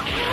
Yeah.